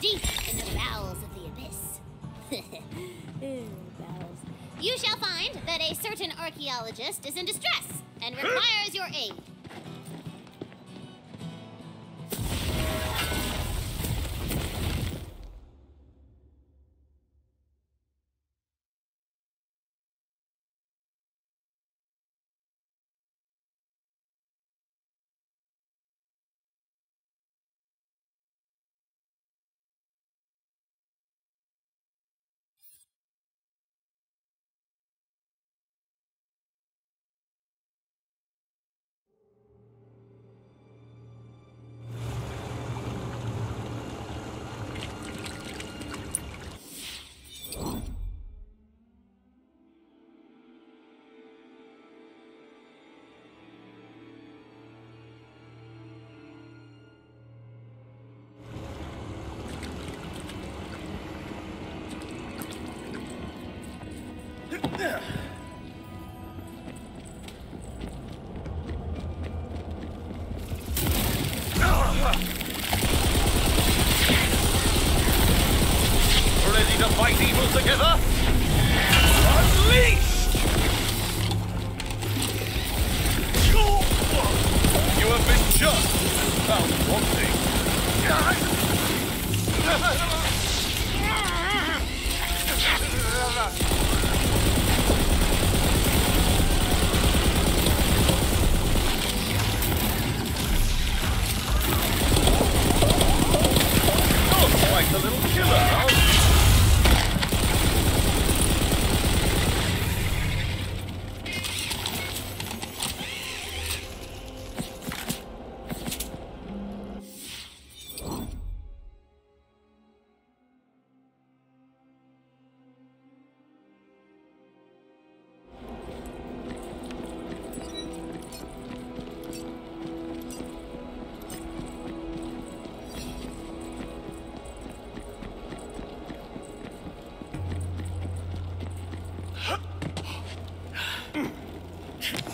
deep in the bowels of the abyss. bowels. You shall find that a certain archaeologist is in distress and requires your aid. You're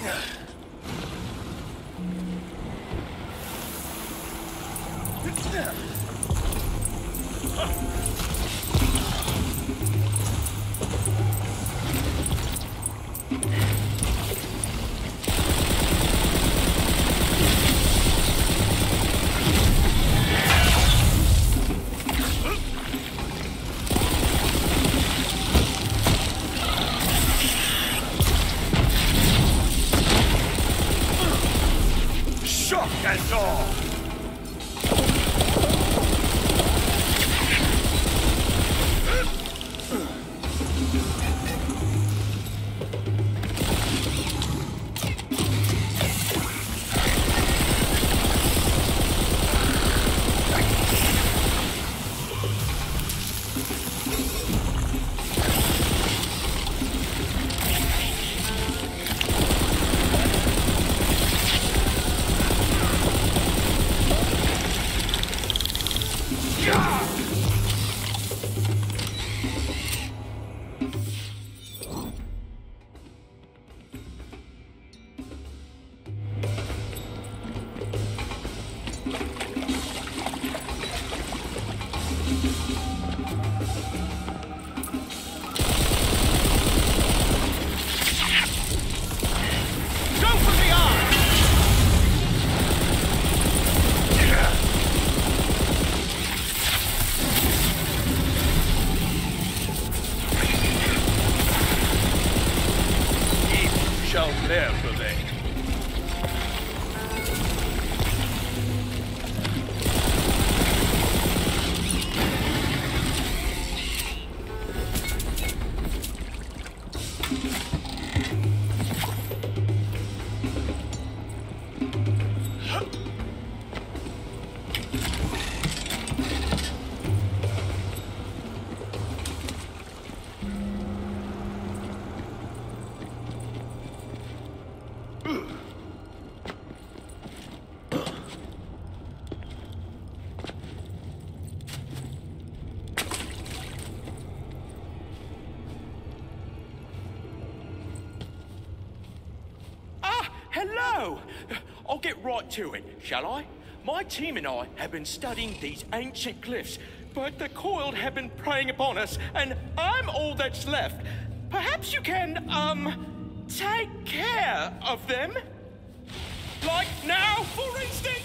Shock I'll get right to it, shall I? My team and I have been studying these ancient glyphs but the coiled have been preying upon us, and I'm all that's left. Perhaps you can, um, take care of them? Like now, for instance?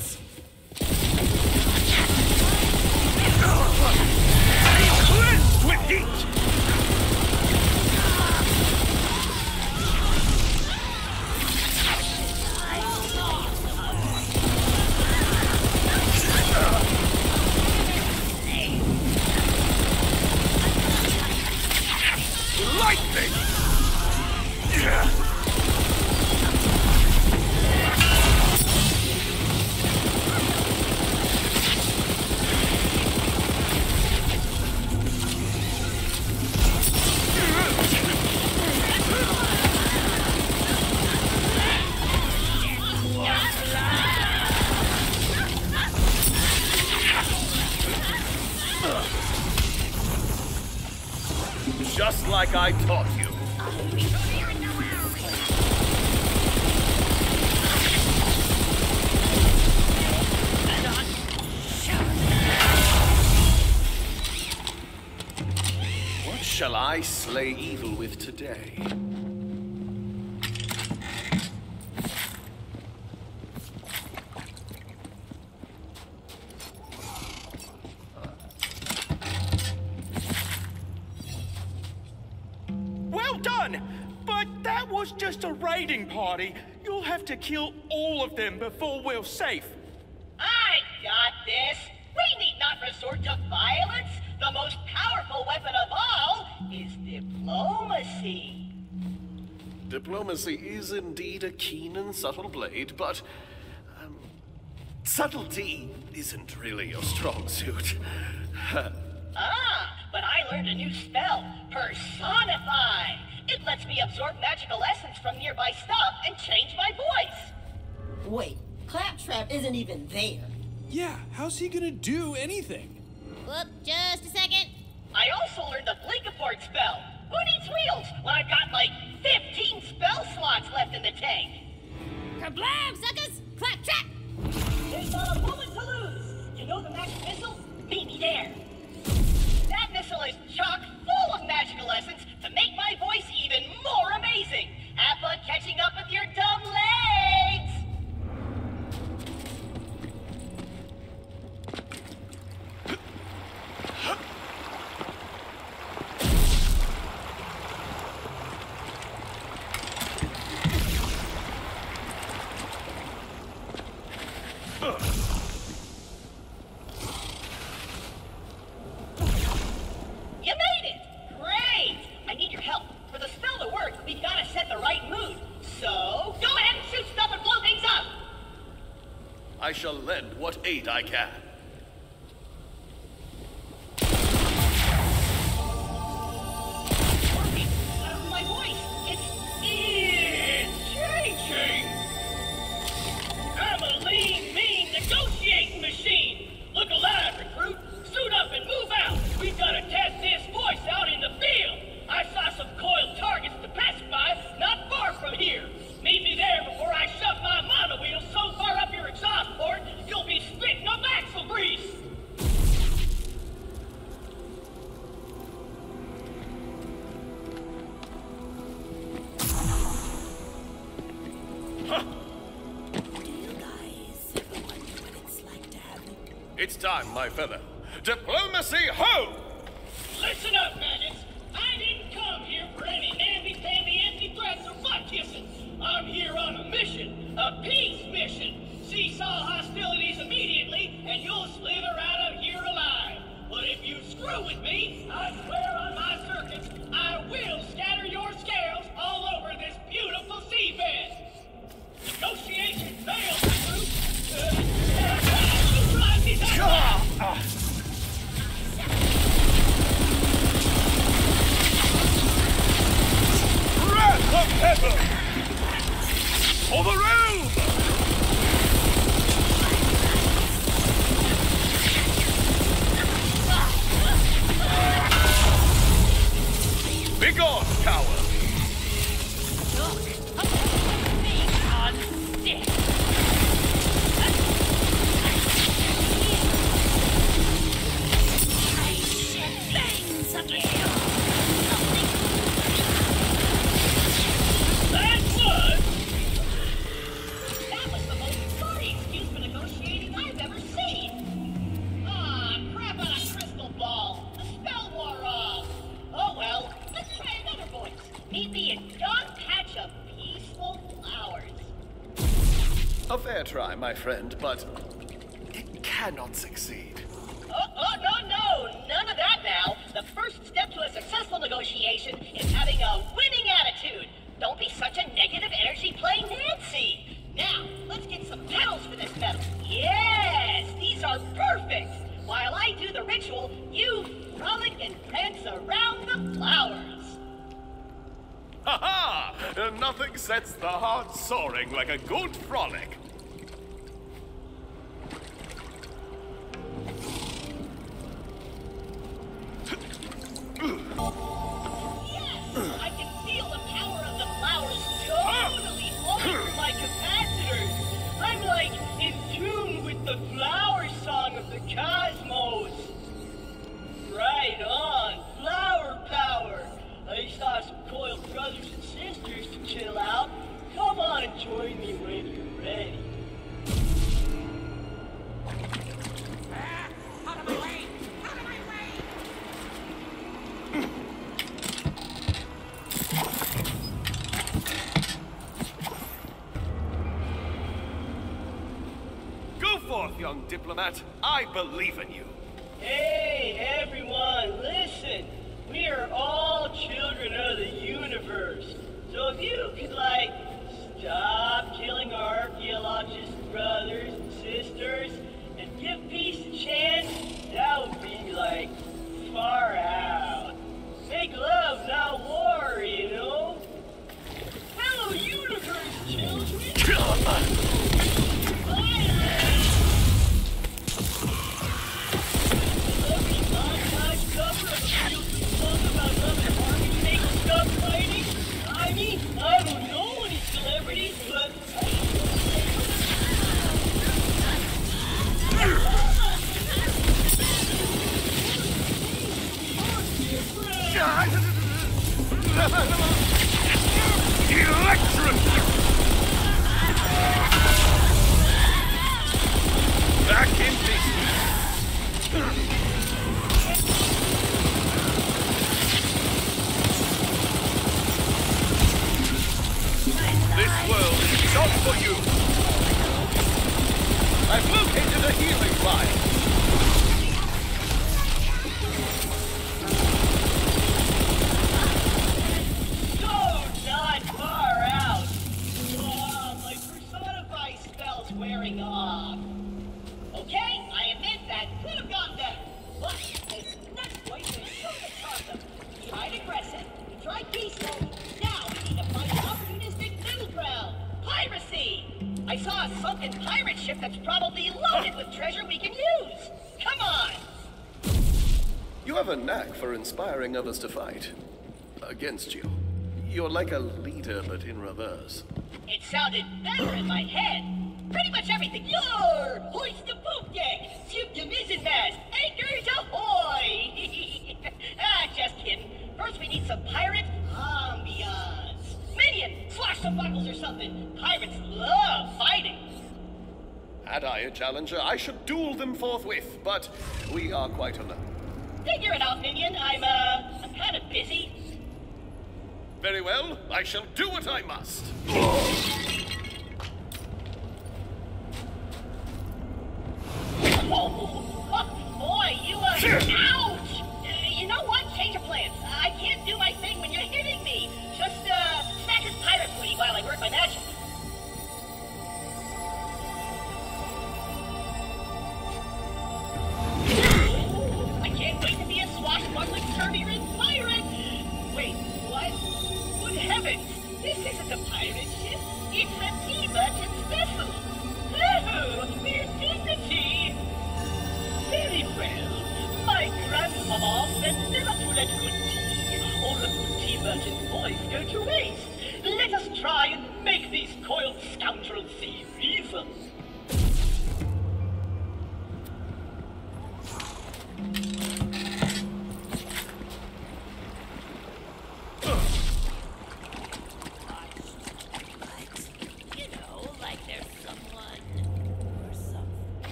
Just like I taught you. What shall I slay evil with today? Party. You'll have to kill all of them before we're safe. I got this. We need not resort to violence. The most powerful weapon of all is diplomacy. Diplomacy is indeed a keen and subtle blade, but um, subtlety isn't really your strong suit. Ah, but I learned a new spell, Personify. It lets me absorb magical essence from nearby stuff and change my voice. Wait, Claptrap isn't even there. Yeah, how's he gonna do anything? Whoop, just a second. I also learned the Blinkaport spell. Who needs wheels when I've got like 15 spell slots left in the tank? Kablam, suckers! Claptrap! There's not a moment to lose. You know the magic missile? Meet me there. That missile is chock full of magical essence to make my voice even more amazing. Have fun catching up with your dumb legs. You made it! Great! I need your help. For the spell to work, we've got to set the right mood. So, go ahead and shoot stuff and blow things up! I shall lend what aid I can. Try, my friend, but it cannot succeed. Oh, oh, no, no, none of that now. The first step to a successful negotiation is having a winning attitude. Don't be such a negative energy playing Nancy. Now, let's get some petals for this medal. Yes, these are perfect. While I do the ritual, you frolic and prance around the flowers. Ha ha! Nothing sets the heart soaring like a good frolic. Chill out. Come on join me when you're ready. Go forth, young diplomat. I believe in you. Hey, children! World is not for you. I've located a healing line. So not I saw a sunken pirate ship that's probably loaded with treasure we can use. Come on! You have a knack for inspiring others to fight. Against you. You're like a leader, but in reverse. It sounded better in my head. Pretty much everything. Yard! Hoist the poop deck! Shoot the mizzen mast! Anchors ahoy! ah, just kidding. First we need some pirate Minion, slash some buckles or something. Pirates love fighting. Had I a challenger, I should duel them forthwith, but we are quite alone. Figure it out, Minion. I'm, uh, I'm kind of busy. Very well, I shall do what I must.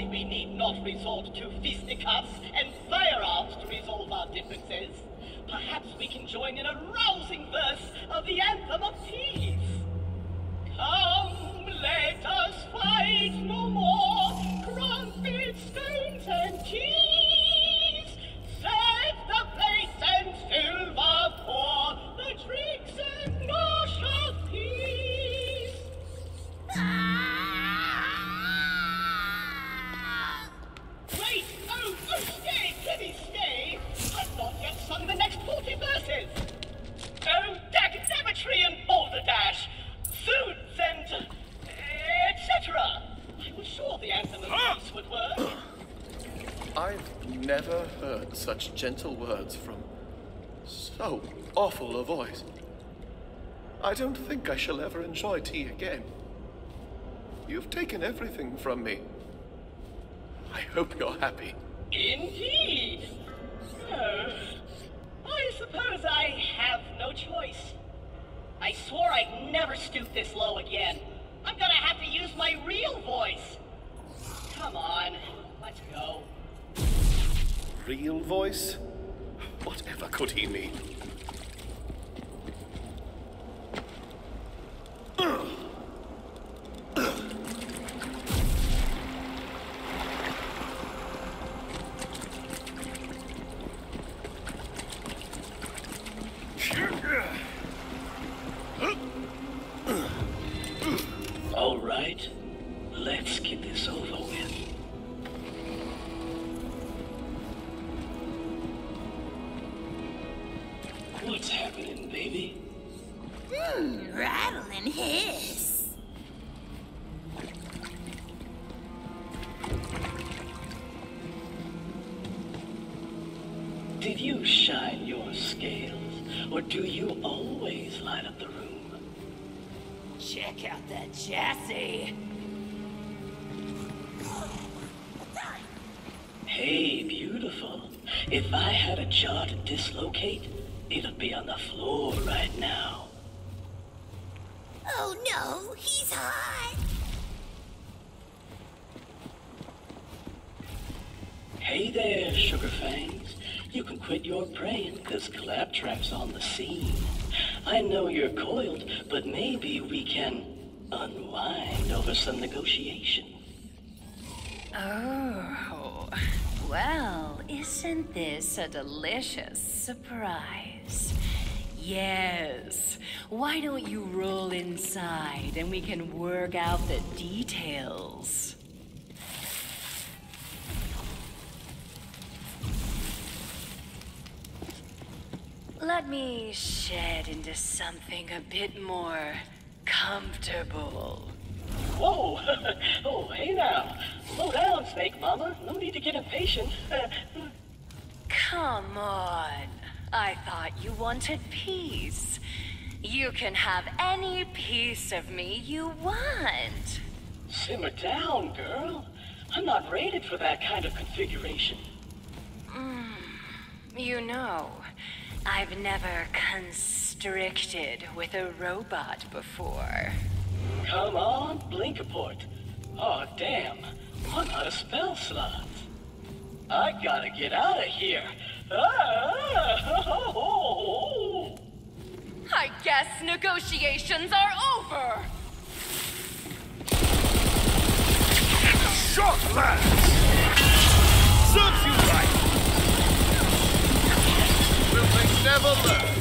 Surely we need not resort to fisticuffs and firearms to resolve our differences. Perhaps we can join in a rousing verse of the Anthem of Peace. Come, let us fight no more. Crumpet stones and cheese. Never heard such gentle words from so awful a voice. I don't think I shall ever enjoy tea again. You've taken everything from me. I hope you're happy. Indeed! Oh, I suppose I have no choice. I swore I'd never stoop this low again. I'm gonna have to use my real voice. Come on, let's go. Real voice? Whatever could he mean? Out that chassis. Hey, beautiful. If I had a jaw to dislocate, it'd be on the floor right now. Oh no, he's hot. Hey there, Sugar Fangs. You can quit your praying, cause Claptrap's on the scene. I know you're coiled, but maybe we can unwind over some negotiation. Oh, well, isn't this a delicious surprise? Yes. Why don't you roll inside and we can work out the details? Let me shed into something a bit more comfortable. Whoa! oh, hey now. Slow down, Snake Mama. No need to get impatient. Uh, Come on. I thought you wanted peace. You can have any piece of me you want. simmer down, girl. I'm not rated for that kind of configuration. You know, I've never constricted with a robot before. Come on, Blinkaport. Oh, damn. Run out of spell slots. I gotta get out of here. Ah, I guess negotiations are over. Shot, lads! Serves you right! Will they never learn?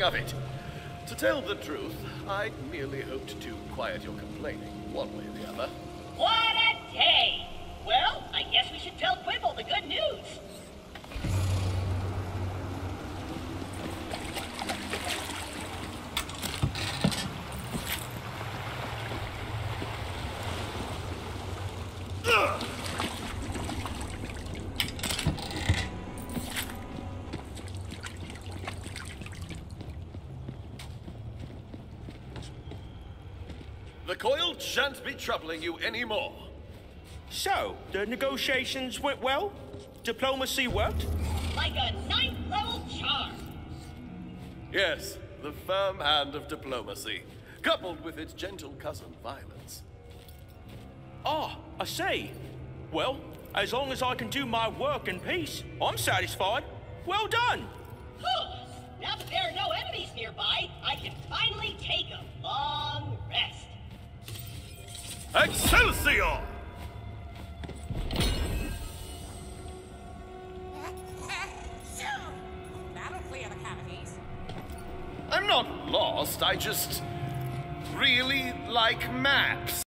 Nothing of it. To tell the truth, I merely hoped to quiet your complaining, one way or the other. What a day! Well, I guess we should tell Quimble the good news. The coil shan't be troubling you anymore. So, the negotiations went well? Diplomacy worked? Like a ninth level charm. Yes, the firm hand of diplomacy, coupled with its gentle cousin, violence. Ah, I see. Well, as long as I can do my work in peace, I'm satisfied. Well done. Now that there are no enemies nearby, I can finally take a long rest. Excelsior! I'm not lost, I just really like maps.